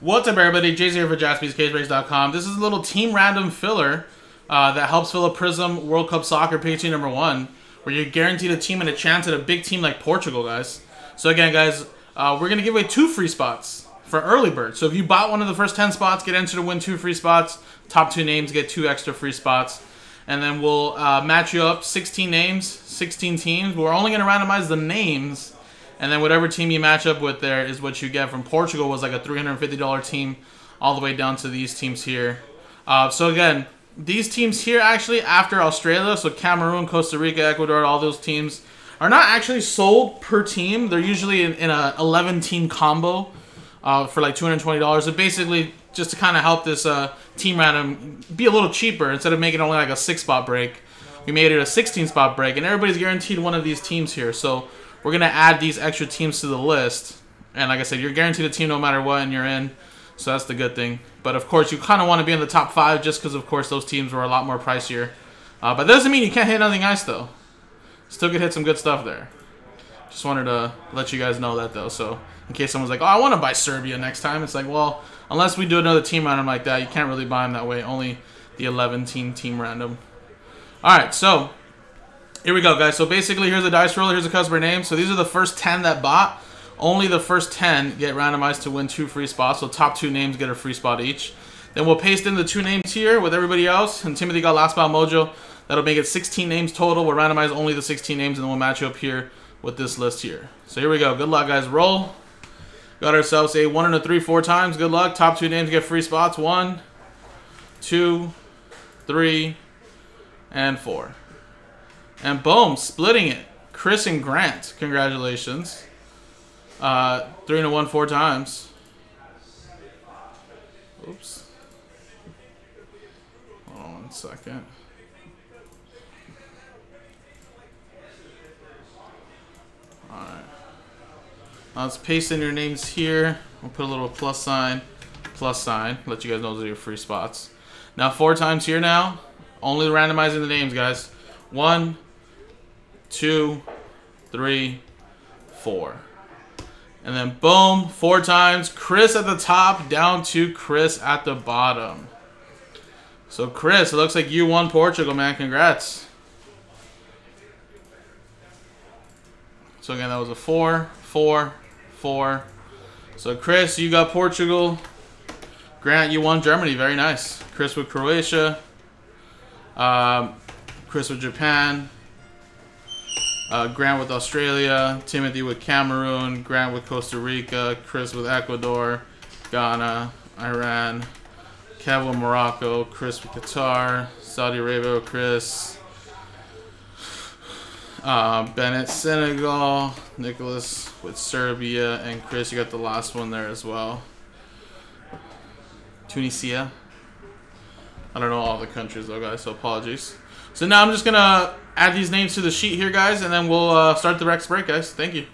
What's up, everybody? Jay's here for JaspysCaseBreaks.com. This is a little team random filler uh, that helps fill a Prizm World Cup Soccer page number one, where you're guaranteed a team and a chance at a big team like Portugal, guys. So again, guys, uh, we're gonna give away two free spots for early bird. So if you bought one of the first ten spots, get entered to win two free spots. Top two names get two extra free spots, and then we'll uh, match you up 16 names, 16 teams. We're only gonna randomize the names and then whatever team you match up with there is what you get from Portugal was like a $350 team all the way down to these teams here. Uh, so again, these teams here actually after Australia, so Cameroon, Costa Rica, Ecuador, all those teams are not actually sold per team. They're usually in, in a 11 team combo uh, for like $220. So basically just to kind of help this uh, team random be a little cheaper instead of making only like a six spot break. We made it a 16 spot break and everybody's guaranteed one of these teams here. So we're going to add these extra teams to the list. And like I said, you're guaranteed a team no matter what, and you're in. So that's the good thing. But of course, you kind of want to be in the top five just because, of course, those teams were a lot more pricier. Uh, but that doesn't mean you can't hit anything nice, though. Still could hit some good stuff there. Just wanted to let you guys know that, though. So in case someone's like, oh, I want to buy Serbia next time. It's like, well, unless we do another team random like that, you can't really buy them that way. Only the 11 team team random. All right, so here we go, guys. So basically, here's a dice roll. Here's a customer name. So these are the first 10 that bought. Only the first 10 get randomized to win two free spots. So top two names get a free spot each. Then we'll paste in the two names here with everybody else. And Timothy got last spot mojo. That'll make it 16 names total. We'll randomize only the 16 names, and then we'll match up here with this list here. So here we go. Good luck, guys. Roll. Got ourselves a one and a three four times. Good luck. Top two names get free spots. One, two, three, and four. And boom, splitting it. Chris and Grant, congratulations. Uh, three a one four times. Oops. Hold on one second. Alright. let's paste in your names here. We'll put a little plus sign, plus sign. Let you guys know those are your free spots. Now four times here now. Only randomizing the names, guys. One, two, three, four. And then boom, four times. Chris at the top, down to Chris at the bottom. So Chris, it looks like you won Portugal, man. Congrats. So again, that was a four, four, four. So Chris, you got Portugal. Grant, you won Germany. Very nice. Chris with Croatia. Um, Chris with Japan. Uh, Grant with Australia, Timothy with Cameroon, Grant with Costa Rica, Chris with Ecuador, Ghana, Iran, Kev with Morocco, Chris with Qatar, Saudi Arabia with Chris, uh, Bennett Senegal, Nicholas with Serbia, and Chris, you got the last one there as well. Tunisia. I don't know all the countries though, guys, so apologies. So now I'm just to add these names to the sheet here, guys, and then we'll uh, start the Rex break, guys. Thank you.